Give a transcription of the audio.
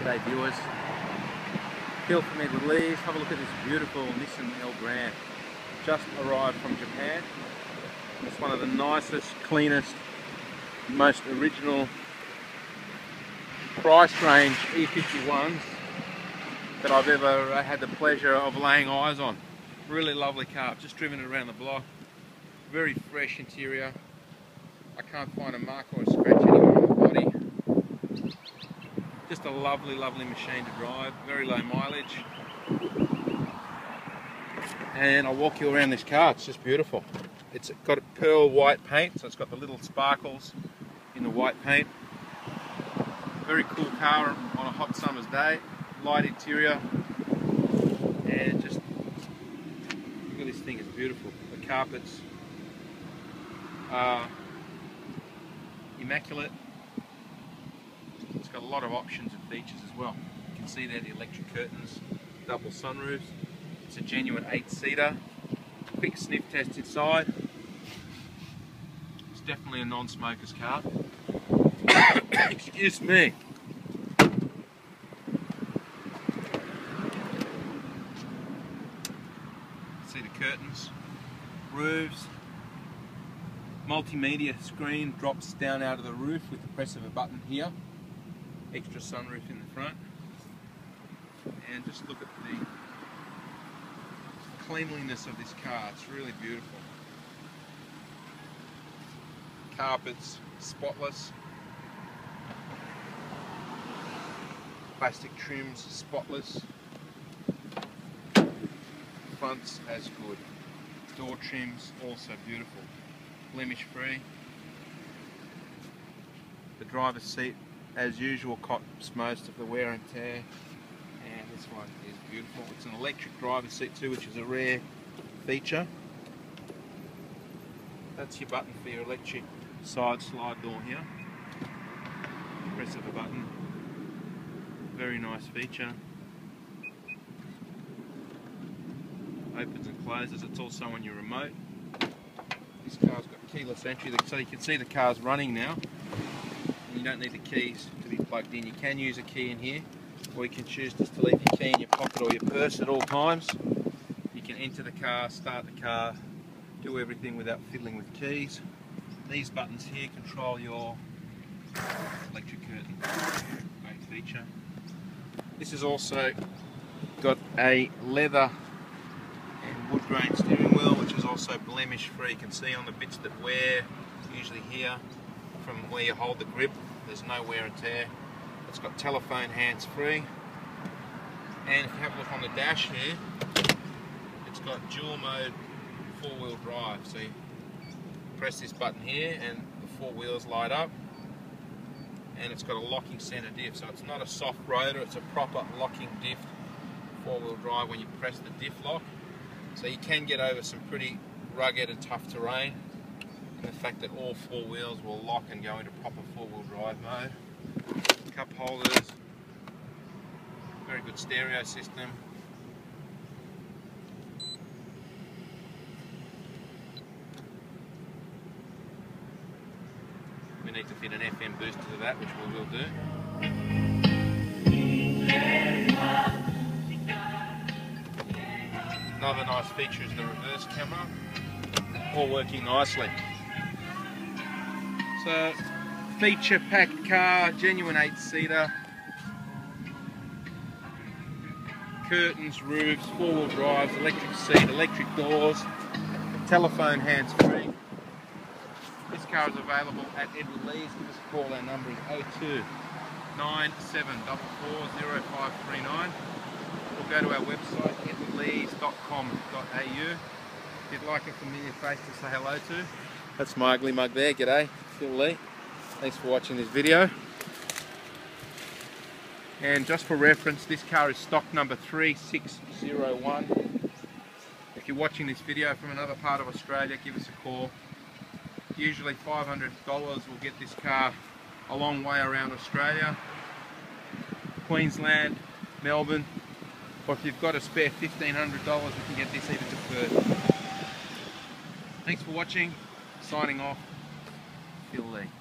G'day viewers. Phil from Lees. Have a look at this beautiful Nissan Elgrand. Just arrived from Japan. It's one of the nicest, cleanest, most original price range E51s that I've ever uh, had the pleasure of laying eyes on. Really lovely car. I've just driven it around the block. Very fresh interior. I can't find a mark or a scratch anywhere. Just a lovely, lovely machine to drive. Very low mileage. And I'll walk you around this car. It's just beautiful. It's got a pearl white paint, so it's got the little sparkles in the white paint. Very cool car on a hot summer's day. Light interior. And just look at this thing, it's beautiful. The carpets are immaculate. A lot of options and features as well. You can see there the electric curtains, double sunroofs. It's a genuine eight seater. Quick sniff test inside. It's definitely a non-smoker's car. Excuse me. See the curtains, roofs, multimedia screen drops down out of the roof with the press of a button here. Extra sunroof in the front. And just look at the cleanliness of this car. It's really beautiful. Carpets, spotless. Plastic trims, spotless. Fronts as good. Door trims, also beautiful blemish free. The driver's seat, as usual, cops most of the wear and tear. And this one is beautiful. It's an electric driver's seat too, which is a rare feature. That's your button for your electric side slide door here. Press of a button. Very nice feature. Opens and closes. It's also on your remote. This car's got keyless entry, so you can see the car's running now. You don't need the keys to be plugged in. You can use a key in here, or you can choose just to leave your key in your pocket or your purse at all times. You can enter the car, start the car, do everything without fiddling with keys. These buttons here control your electric curtain. Great feature. This has also got a leather and wood grain steering wheel which is also blemish free. You can see on the bits that wear, usually here, from where you hold the grip, there's no wear and tear. It's got telephone hands free. And if you have a look on the dash here, it's got dual mode four wheel drive. So you press this button here and the four wheels light up. And it's got a locking center diff. So it's not a soft roader, it's a proper locking diff four wheel drive when you press the diff lock. So you can get over some pretty rugged and tough terrain. Fact that all four wheels will lock and go into proper four-wheel drive mode. Cup holders, very good stereo system. We need to fit an FM booster to that, which we will do. Another nice feature is the reverse camera, all working nicely. Feature packed car, genuine 8 seater, curtains, roofs, four wheel drives, electric seat, electric doors, telephone hands free. This car is available at Edward Lees. Give us a call, our number is 02 97440539 or go to our website edwardlees.com.au if you'd like a familiar face to say hello to. That's my ugly mug there, g'day, Phil Lee. Thanks for watching this video. And just for reference, this car is stock number 3601. If you're watching this video from another part of Australia, give us a call. Usually $500 will get this car a long way around Australia. Queensland, Melbourne, or if you've got a spare $1,500, we can get this even Perth. Thanks for watching. Signing off, Phil Lee.